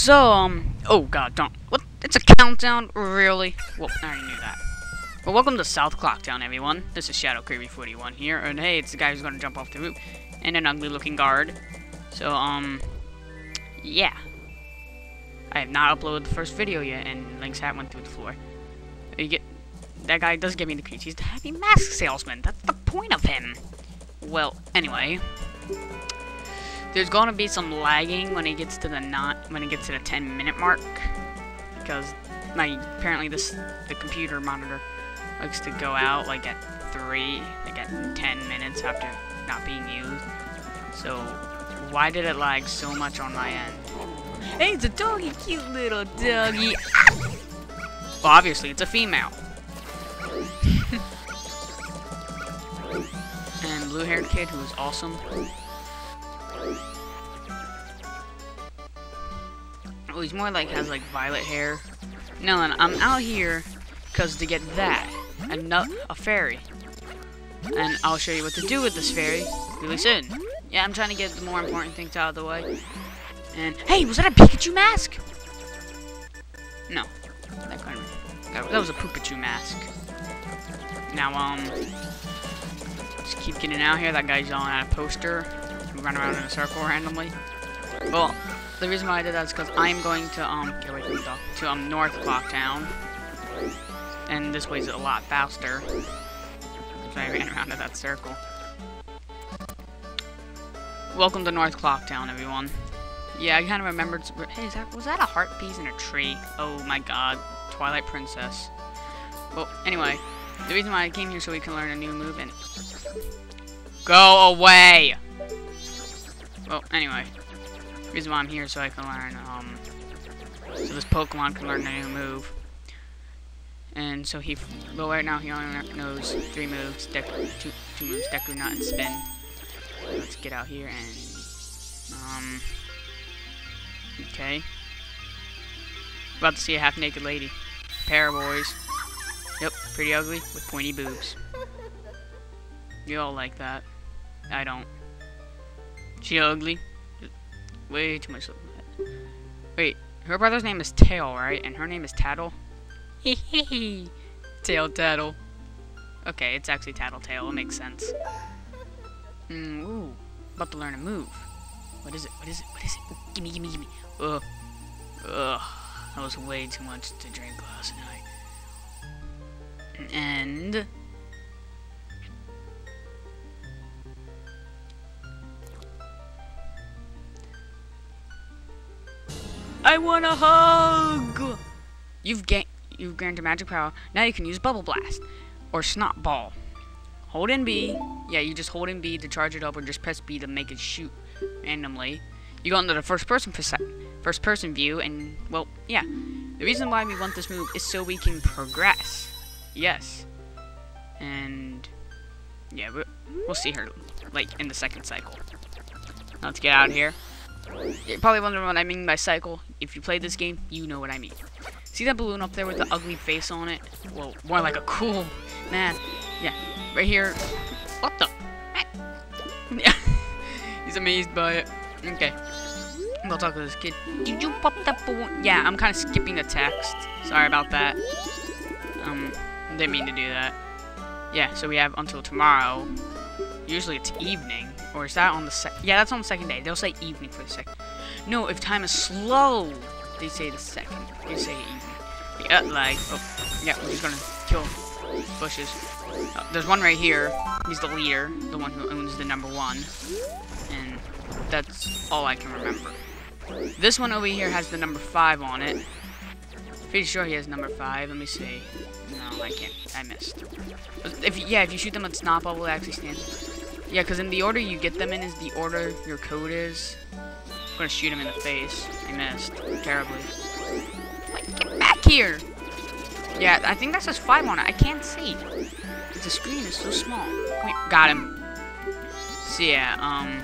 So, um, oh god, don't, what, it's a countdown? Really? Well, I already knew that. Well, welcome to South Clocktown, everyone. This is Shadow Kirby 41 here, and hey, it's the guy who's gonna jump off the roof, and an ugly looking guard. So, um, yeah. I have not uploaded the first video yet, and Link's hat went through the floor. You get, that guy does give me the creeps. He's the heavy mask salesman. That's the point of him. Well, anyway, there's gonna be some lagging when it gets to the not when it gets to the 10 minute mark because my apparently this the computer monitor likes to go out like at three like at 10 minutes after not being used. So why did it lag so much on my end? Hey it's a doggy cute little doggy. Well obviously it's a female. And blue haired kid who is awesome Oh, he's more like has like violet hair. No, and I'm out here because to get that, a a fairy, and I'll show you what to do with this fairy really soon. Yeah, I'm trying to get the more important things out of the way. And hey, was that a Pikachu mask? No, that kind of that, was a Pookachu mask. Now, um, just keep getting out here. That guy's yelling at a poster. We run around in a circle randomly. Well, the reason why I did that is because I'm going to, um, get away from the to, um, North Clocktown. And this way's a lot faster. So I ran around in that circle. Welcome to North Clocktown, everyone. Yeah, I kind of remembered, hey, is that, was that a heart piece in a tree? Oh my god, Twilight Princess. Well, anyway, the reason why I came here so we can learn a new move and... Go away! Well, anyway. Reason why I'm here so I can learn, um... So this Pokemon can learn a new move. And so he... Well, right now he only knows three moves. Deku, two, two moves, Deku, Nut, and Spin. Let's get out here and... Um... Okay. About to see a half-naked lady. Pair of boys. Yep, pretty ugly with pointy boobs. You all like that. I don't. She ugly. Way too much. Wait, her brother's name is Tael, right? And her name is Tatl? Hehehe. Tael Tatl. Okay, it's actually Tattletale. It makes sense. Mm, ooh. About to learn a move. What is it? What is it? What is it? Gimme, gimme, gimme. Ugh. Ugh. That was way too much to drink last night. And... I want a hug! You've gained you've your magic power. Now you can use Bubble Blast or Snot Ball. Hold in B. Yeah, you just hold in B to charge it up, or just press B to make it shoot randomly. You go into the first person first person view, and well, yeah. The reason why we want this move is so we can progress. Yes. And yeah, we'll see her like in the second cycle. Let's get out of here. You're probably wondering what I mean by cycle. If you play this game, you know what I mean. See that balloon up there with the ugly face on it? Well, more like a cool man. Yeah, right here. What the? Yeah, he's amazed by it. Okay. We'll talk to this kid. Did you pop that balloon? Yeah, I'm kind of skipping the text. Sorry about that. Um, didn't mean to do that. Yeah, so we have until tomorrow. Usually it's evening. Or is that on the sec- Yeah, that's on the second day. They'll say evening for the second. No, if time is slow, they say the second. They say evening. Yeah, like, oh, yeah, we're gonna kill bushes. Uh, there's one right here. He's the leader, the one who owns the number one. And that's all I can remember. This one over here has the number five on it. Pretty sure he has number five. Let me see. No, I can't. I missed. If yeah, if you shoot them with snot bubble, it actually stands. Yeah, because in the order you get them in is the order your code is. I'm gonna shoot him in the face. I missed. Terribly. Like, get back here! Yeah, I think that says 5 on it. I can't see. The screen is so small. Got him. So yeah, um...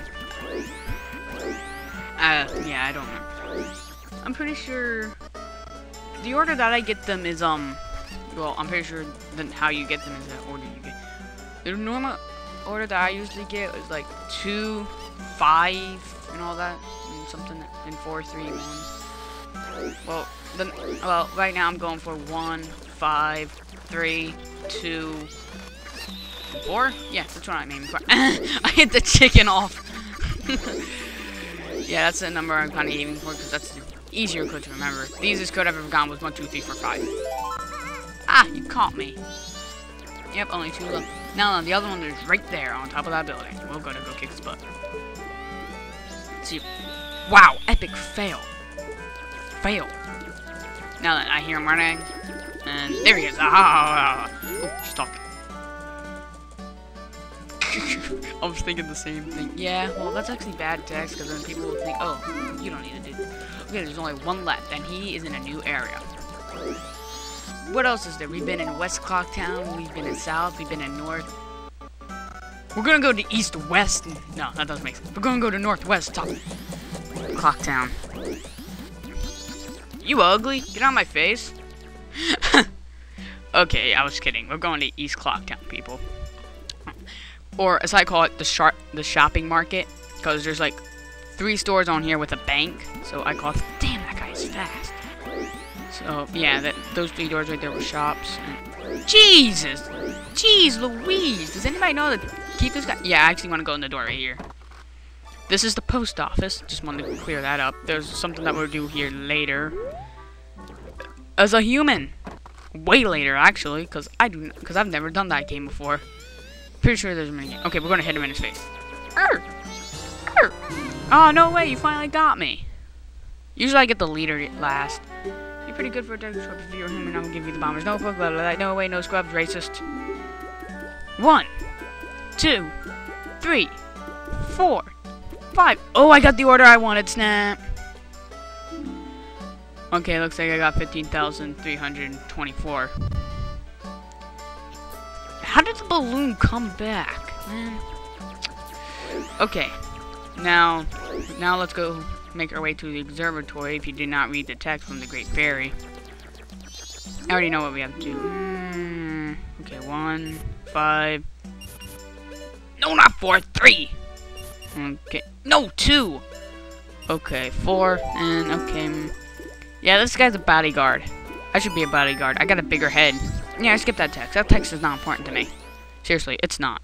Uh, yeah, I don't know. I'm pretty sure... The order that I get them is, um... Well, I'm pretty sure that how you get them is the order you get. They're normal order that I usually get is like 2, 5, and all that. And something in 4, 3, Well, then, well, right now I'm going for one, five, three, two, four. Yeah, that's what I'm aiming for. I hit the chicken off. yeah, that's the number I'm kind of aiming for because that's the easier code to remember. The easiest code I've ever gotten was one, two, three, four, five. Ah, you caught me. Yep, only two left. Now, the other one is right there on top of that building. We're gonna go kick his butt. See. Wow, epic fail. Fail. Now that I hear him running, and there he is. Ah, ah, ah, ah. oh, she's talking. I was thinking the same thing. Yeah, well, that's actually bad text, because then people will think, oh, you don't need to do this. Okay, there's only one left, and he is in a new area. What else is there? We've been in West Clocktown, we've been in South, we've been in North. We're gonna go to East West. No, that doesn't make sense. We're gonna go to Northwest Top. Clocktown. You ugly? Get of my face. okay, I was kidding. We're going to East Clocktown, people. Or, as I call it, the sharp, the shopping market. Because there's like three stores on here with a bank. So I call it, damn, that guy's fast. So, yeah, that those three doors right there were shops. Jesus! Jeez Louise! Does anybody know that keep this guy? Yeah, I actually want to go in the door right here. This is the post office. Just wanted to clear that up. There's something that we'll do here later. As a human. Way later, actually, because I do, because I've never done that game before. Pretty sure there's a mini. Okay, we're gonna hit him in his face. Oh no way! You finally got me. Usually I get the leader last. You're pretty good for a dark scrub. If you're a human, I will give you the bombers. No, blah, blah, blah. no way, no scrubs, racist. One, two, three, four, five. Oh, I got the order I wanted, snap. Okay, looks like I got 15,324. How did the balloon come back, man? Okay, now, now let's go make our way to the observatory if you did not read the text from the Great Fairy. I already know what we have to do. Mm, okay, one, five. No, not four, three. Okay, no, two. Okay, four, and okay. Yeah, this guy's a bodyguard. I should be a bodyguard. I got a bigger head. Yeah, I skipped that text. That text is not important to me. Seriously, it's not.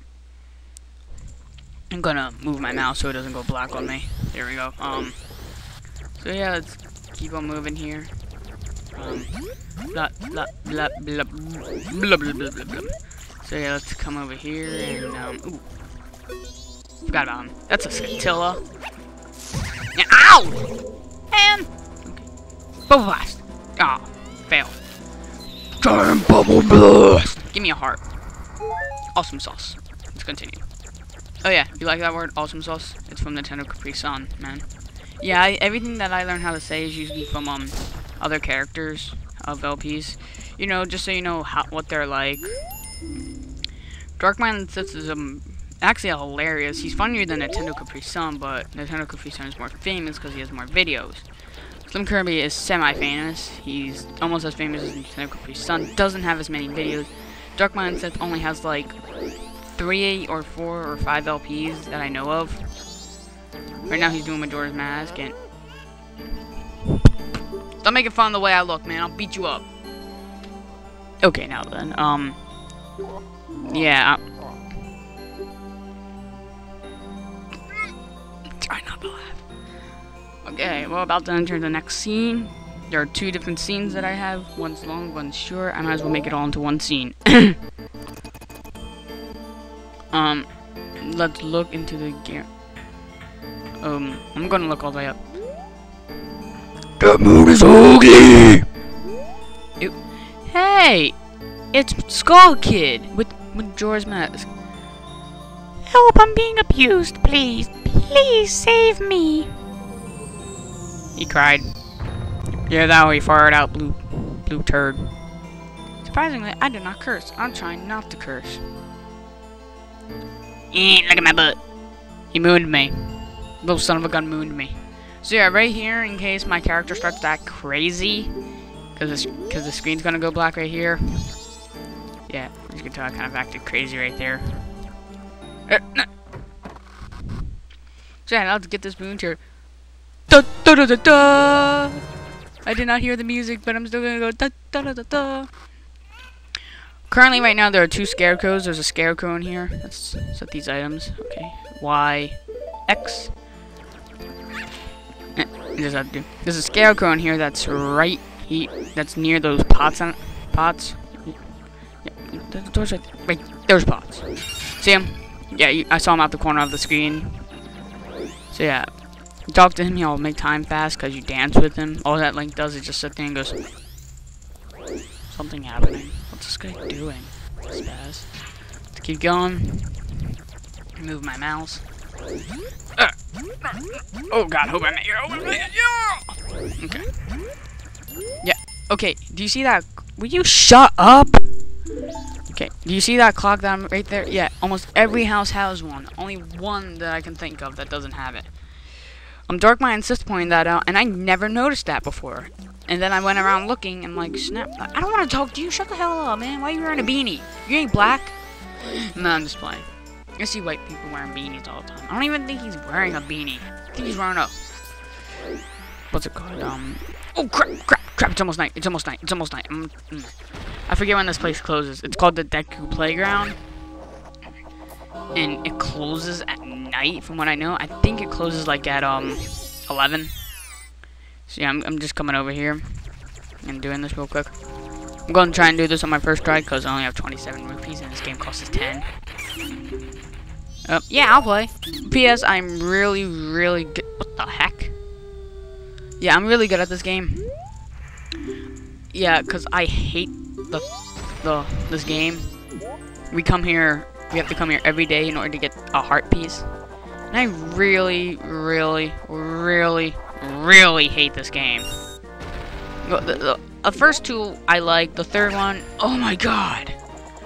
I'm gonna move my mouse so it doesn't go black on me. There we go. Um. So yeah, let's keep on moving here. Um. Blah blah blah blah blah blah blah blah blah. So yeah, let's come over here and um. Ooh. Forgot about him. That's a Skulltula. Yeah, ow! And okay. Bubble blast. Ah, oh, fail. Giant bubble blast. Give me a heart. Awesome sauce. Let's continue. Oh yeah, you like that word? Awesome sauce? It's from Nintendo Capri Sun, man. Yeah, I, everything that I learn how to say is usually from um other characters of LPs. You know, just so you know how what they're like. Dark Minded Sith is um actually hilarious. He's funnier than Nintendo Capri Sun, but Nintendo Capri Sun is more famous because he has more videos. Slim Kirby is semi-famous. He's almost as famous as Nintendo Capri Sun. Doesn't have as many videos. Dark Minded Sith only has like three or four or five LPs that I know of. Right now he's doing Majora's Mask and Stop making fun of the way I look, man. I'll beat you up. Okay, now then. Um. Yeah. Try not to laugh. Okay, we're about to enter the next scene. There are two different scenes that I have. One's long, one's short. I might as well make it all into one scene. um, let's look into the gear. Um, I'm gonna look all the way up. That moon is ugly! Ew. Hey! It's Skull Kid with Majora's Mask. Help, I'm being abused, please. Please save me. He cried. Yeah, that way, fired out, blue, blue turd. Surprisingly, I do not curse. I'm trying not to curse. Eh, look at my butt. He mooned me. Little son of a gun mooned me. So yeah, right here, in case my character starts to act crazy, because the screen's gonna go black right here. Yeah, as you can tell, I kind of acted crazy right there. Uh. So yeah, let's get this moon to. Da da da da da. I did not hear the music, but I'm still gonna go da da da da da. Currently, right now, there are two scarecrows. There's a scarecrow in here. Let's set these items. Okay. Y, X. Have do. There's a scarecrow in here that's right. He that's near those pots on pots. Yeah, the door's right. Wait, there's pots. See him? Yeah, you, I saw him out the corner of the screen. So yeah, talk to him. He'll make time fast because you dance with him. All that Link does is just sit there and goes. Something happening. What's this guy doing? Let's keep going. Move my mouse. Uh, oh god, hope I made it. Hope I. Yeah! Okay. Yeah. Okay. Do you see that? Will you shut up? Okay. Do you see that clock that I'm right there? Yeah. Almost every house has one. Only one that I can think of that doesn't have it. Um, Dark Mind just pointed that out, and I never noticed that before. And then I went around looking and like, snap. I don't want to talk to you. Shut the hell up, man. Why are you wearing a beanie? You ain't black. No, I'm just playing. I see white people wearing beanies all the time. I don't even think he's wearing a beanie. I think he's wearing a. What's it called? Um. Oh crap! Crap! Crap! It's almost night. It's almost night. It's almost night. Mm, mm. I forget when this place closes. It's called the Deku Playground, and it closes at night. From what I know, I think it closes like at um 11. So yeah, I'm, I'm just coming over here and doing this real quick. I'm going to try and do this on my first try because I only have 27 rupees and this game costs us 10. Uh, yeah, I'll play. P.S. I'm really, really good. What the heck? Yeah, I'm really good at this game. Yeah, because I hate the, the this game. We come here, we have to come here every day in order to get a heart piece. And I really, really, really, really hate this game. The, the, the first two I like. The third one, oh my god.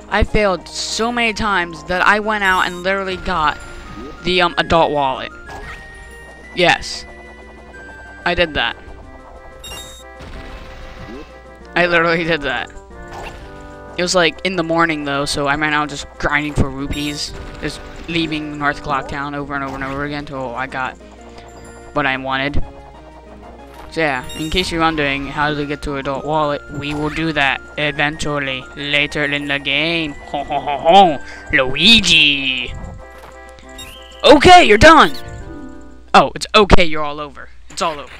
I failed so many times that I went out and literally got the um, adult wallet. Yes. I did that. I literally did that. It was like in the morning though, so I ran out just grinding for rupees. Just leaving North Clocktown over and over and over again until I got what I wanted. So yeah, in case you're wondering how to get to adult wallet, we will do that eventually later in the game. Ho ho ho ho, Luigi. Okay, you're done. Oh, it's okay. You're all over. It's all over.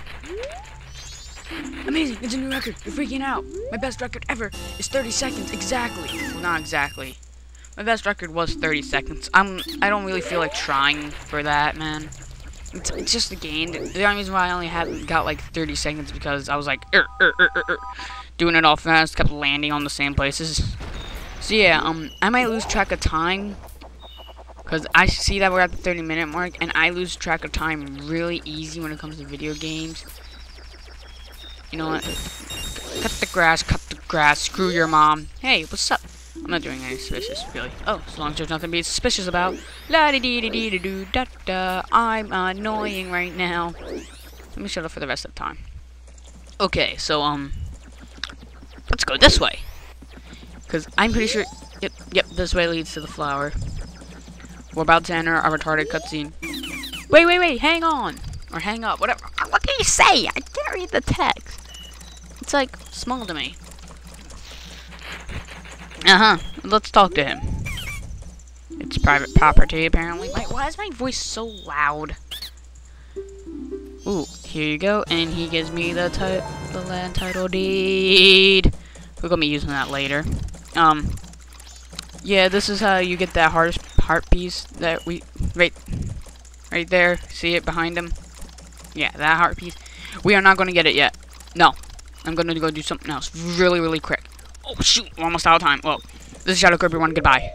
Amazing! It's a new record. You're freaking out. My best record ever is 30 seconds exactly. Well, not exactly. My best record was 30 seconds. I'm. I don't really feel like trying for that, man. It's, it's just a game. The only reason why I only had got like 30 seconds because I was like er, er, er, er, er, doing it all fast, kept landing on the same places. So yeah, um, I might lose track of time because I see that we're at the 30 minute mark, and I lose track of time really easy when it comes to video games. You know what? Cut the grass, cut the grass, screw your mom. Hey, what's up? I'm not doing anything suspicious, really. Oh, as long as there's nothing to be suspicious about. La di dee dee dee dee doo da da. I'm annoying right now. Let me shut up for the rest of the time. Okay, so, um, let's go this way. Because I'm pretty sure, yep, yep, this way leads to the flower. We're about to enter our retarded cutscene. Wait, wait, wait, hang on. Or hang up, whatever. What can you say? I can't read the text. It's like small to me. Uh-huh. Let's talk to him. It's private property, apparently. Wait, why is my voice so loud? Ooh, here you go. And he gives me the the land title deed. We're gonna be using that later. Um, yeah, this is how you get that heart heart piece that we right right there. See it behind him? Yeah, that heart piece. We are not gonna get it yet. No, I'm gonna go do something else really, really quick. Oh shoot, we're almost out of time. Well, this is Shadow Kirby. One. Goodbye.